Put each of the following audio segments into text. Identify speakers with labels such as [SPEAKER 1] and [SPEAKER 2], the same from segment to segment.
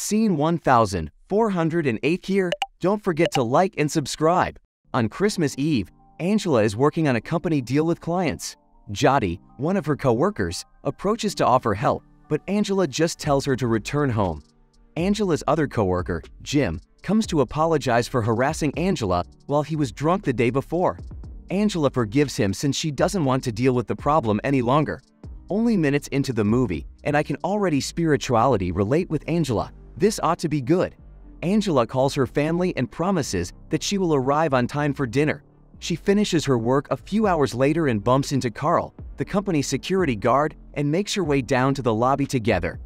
[SPEAKER 1] Cine 1408 here. Don't forget to like and subscribe. On Christmas Eve, Angela is working on a company deal with clients. Jody, one of her co-workers, approaches to offer help, but Angela just tells her to return home. Angela's other co-worker, Jim, comes to apologize for harassing Angela while he was drunk the day before. Angela forgives him since she doesn't want to deal with the problem any longer. Only minutes into the movie, and I can already spirituality relate with Angela. This ought to be good. Angela calls her family and promises that she will arrive on time for dinner. She finishes her work a few hours later and bumps into Carl, the company's security guard, and makes her way down to the lobby together.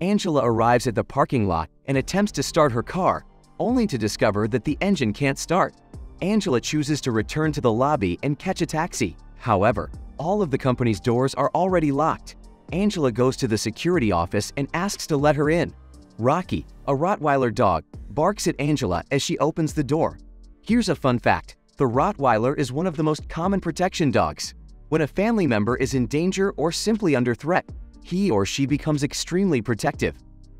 [SPEAKER 1] Angela arrives at the parking lot and attempts to start her car, only to discover that the engine can't start. Angela chooses to return to the lobby and catch a taxi. However, all of the company's doors are already locked. Angela goes to the security office and asks to let her in. Rocky, a Rottweiler dog, barks at Angela as she opens the door. Here's a fun fact. The Rottweiler is one of the most common protection dogs. When a family member is in danger or simply under threat, he or she becomes extremely protective.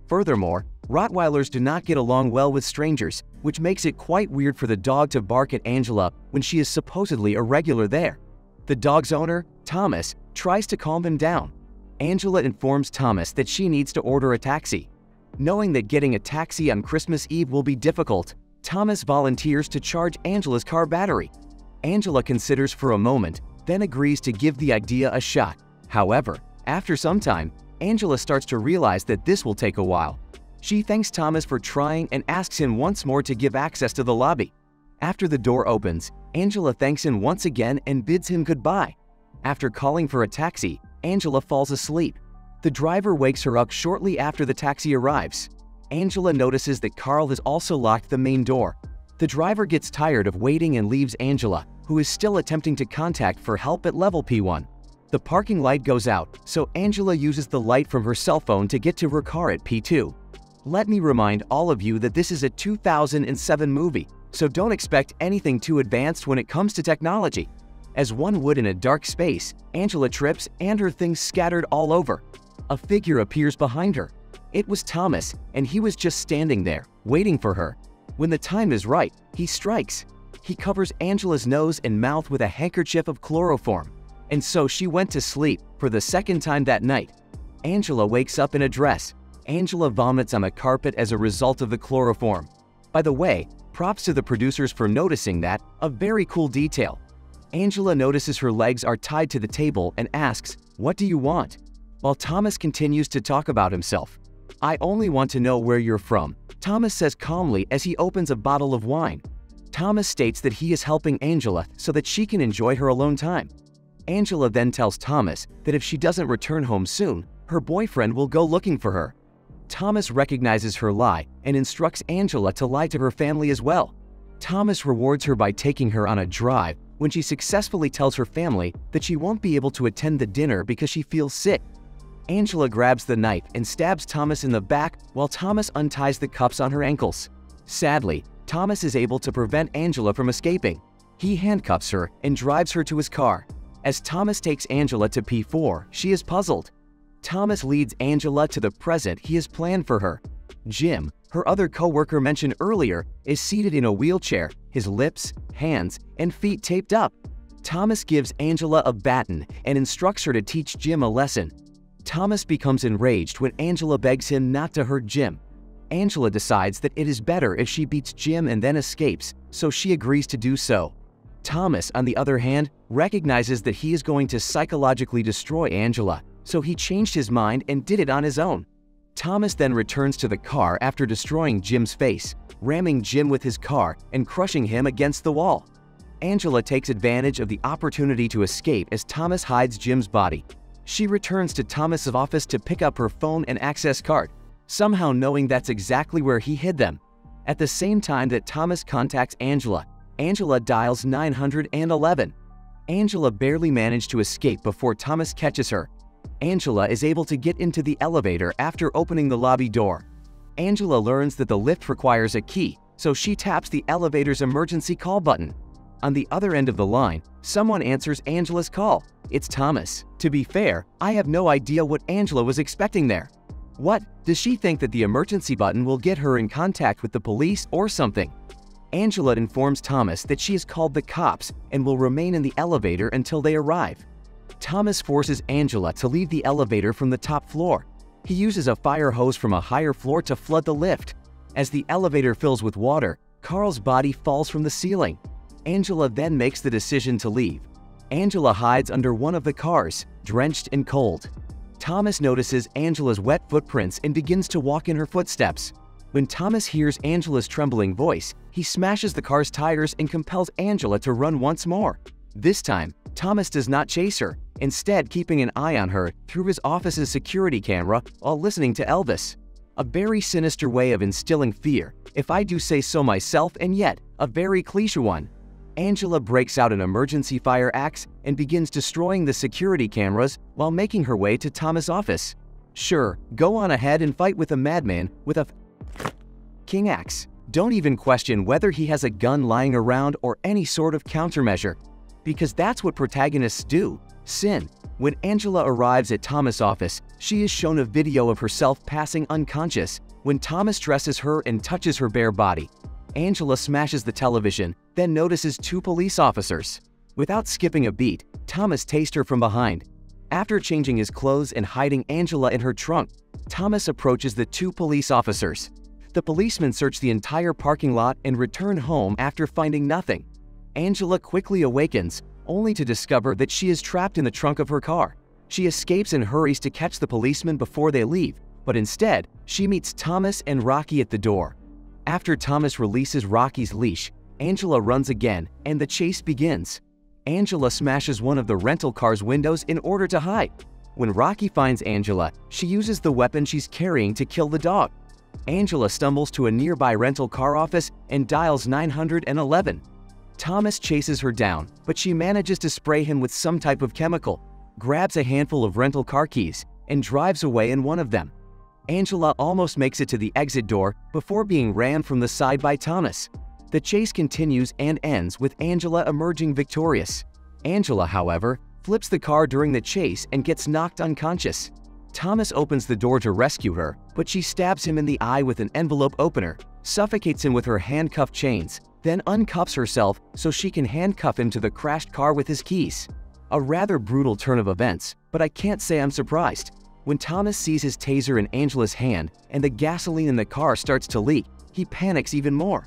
[SPEAKER 1] Furthermore, Rottweilers do not get along well with strangers, which makes it quite weird for the dog to bark at Angela when she is supposedly a regular there. The dog's owner, Thomas, tries to calm him down. Angela informs Thomas that she needs to order a taxi. Knowing that getting a taxi on Christmas Eve will be difficult, Thomas volunteers to charge Angela's car battery. Angela considers for a moment, then agrees to give the idea a shot. However, after some time, Angela starts to realize that this will take a while. She thanks Thomas for trying and asks him once more to give access to the lobby. After the door opens, Angela thanks him once again and bids him goodbye. After calling for a taxi, Angela falls asleep. The driver wakes her up shortly after the taxi arrives. Angela notices that Carl has also locked the main door. The driver gets tired of waiting and leaves Angela, who is still attempting to contact for help at level P1. The parking light goes out, so Angela uses the light from her cell phone to get to her car at P2. Let me remind all of you that this is a 2007 movie, so don't expect anything too advanced when it comes to technology. As one would in a dark space, Angela trips and her things scattered all over. A figure appears behind her. It was Thomas, and he was just standing there, waiting for her. When the time is right, he strikes. He covers Angela's nose and mouth with a handkerchief of chloroform. And so she went to sleep for the second time that night. Angela wakes up in a dress. Angela vomits on the carpet as a result of the chloroform. By the way, props to the producers for noticing that, a very cool detail. Angela notices her legs are tied to the table and asks, what do you want? While Thomas continues to talk about himself. I only want to know where you're from, Thomas says calmly as he opens a bottle of wine. Thomas states that he is helping Angela so that she can enjoy her alone time. Angela then tells Thomas that if she doesn't return home soon, her boyfriend will go looking for her. Thomas recognizes her lie and instructs Angela to lie to her family as well. Thomas rewards her by taking her on a drive when she successfully tells her family that she won't be able to attend the dinner because she feels sick. Angela grabs the knife and stabs Thomas in the back while Thomas unties the cuffs on her ankles. Sadly, Thomas is able to prevent Angela from escaping. He handcuffs her and drives her to his car. As Thomas takes Angela to P4, she is puzzled. Thomas leads Angela to the present he has planned for her. Jim, her other co-worker mentioned earlier, is seated in a wheelchair, his lips, hands, and feet taped up. Thomas gives Angela a baton and instructs her to teach Jim a lesson. Thomas becomes enraged when Angela begs him not to hurt Jim. Angela decides that it is better if she beats Jim and then escapes, so she agrees to do so. Thomas, on the other hand, recognizes that he is going to psychologically destroy Angela, so he changed his mind and did it on his own. Thomas then returns to the car after destroying Jim's face, ramming Jim with his car and crushing him against the wall. Angela takes advantage of the opportunity to escape as Thomas hides Jim's body. She returns to Thomas's office to pick up her phone and access card, somehow knowing that's exactly where he hid them. At the same time that Thomas contacts Angela, Angela dials 911. Angela barely managed to escape before Thomas catches her. Angela is able to get into the elevator after opening the lobby door. Angela learns that the lift requires a key, so she taps the elevator's emergency call button. On the other end of the line, someone answers Angela's call. It's Thomas. To be fair, I have no idea what Angela was expecting there. What? Does she think that the emergency button will get her in contact with the police or something? Angela informs Thomas that she has called the cops and will remain in the elevator until they arrive. Thomas forces Angela to leave the elevator from the top floor. He uses a fire hose from a higher floor to flood the lift. As the elevator fills with water, Carl's body falls from the ceiling. Angela then makes the decision to leave. Angela hides under one of the cars, drenched and cold. Thomas notices Angela's wet footprints and begins to walk in her footsteps. When Thomas hears Angela's trembling voice, he smashes the car's tires and compels Angela to run once more. This time, Thomas does not chase her, instead keeping an eye on her through his office's security camera while listening to Elvis. A very sinister way of instilling fear, if I do say so myself, and yet a very cliche one. Angela breaks out an emergency fire axe and begins destroying the security cameras while making her way to Thomas' office. Sure, go on ahead and fight with a madman with a King Axe. Don't even question whether he has a gun lying around or any sort of countermeasure. Because that's what protagonists do. Sin. When Angela arrives at Thomas' office, she is shown a video of herself passing unconscious when Thomas dresses her and touches her bare body. Angela smashes the television, then notices two police officers. Without skipping a beat, Thomas tased her from behind. After changing his clothes and hiding Angela in her trunk, Thomas approaches the two police officers. The policemen search the entire parking lot and return home after finding nothing. Angela quickly awakens, only to discover that she is trapped in the trunk of her car. She escapes and hurries to catch the policemen before they leave, but instead, she meets Thomas and Rocky at the door. After Thomas releases Rocky's leash, Angela runs again and the chase begins. Angela smashes one of the rental car's windows in order to hide. When Rocky finds Angela, she uses the weapon she's carrying to kill the dog. Angela stumbles to a nearby rental car office and dials 911. Thomas chases her down, but she manages to spray him with some type of chemical, grabs a handful of rental car keys, and drives away in one of them. Angela almost makes it to the exit door before being ran from the side by Thomas. The chase continues and ends with Angela emerging victorious. Angela, however, flips the car during the chase and gets knocked unconscious. Thomas opens the door to rescue her, but she stabs him in the eye with an envelope opener, suffocates him with her handcuff chains, then uncuffs herself so she can handcuff him to the crashed car with his keys. A rather brutal turn of events, but I can't say I'm surprised. When Thomas sees his taser in Angela's hand and the gasoline in the car starts to leak, he panics even more.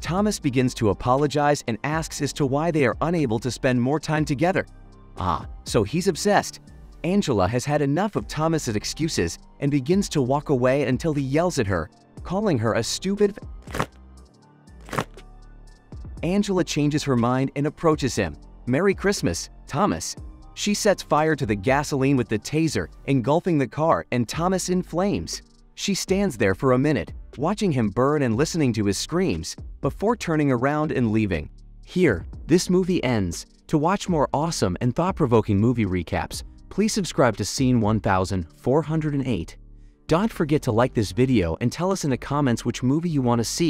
[SPEAKER 1] Thomas begins to apologize and asks as to why they are unable to spend more time together. Ah, so he's obsessed. Angela has had enough of Thomas's excuses and begins to walk away until he yells at her, calling her a stupid Angela changes her mind and approaches him. Merry Christmas, Thomas. She sets fire to the gasoline with the taser, engulfing the car and Thomas in flames. She stands there for a minute, watching him burn and listening to his screams, before turning around and leaving. Here, this movie ends. To watch more awesome and thought-provoking movie recaps, please subscribe to Cine 1408. Don't forget to like this video and tell us in the comments which movie you want to see.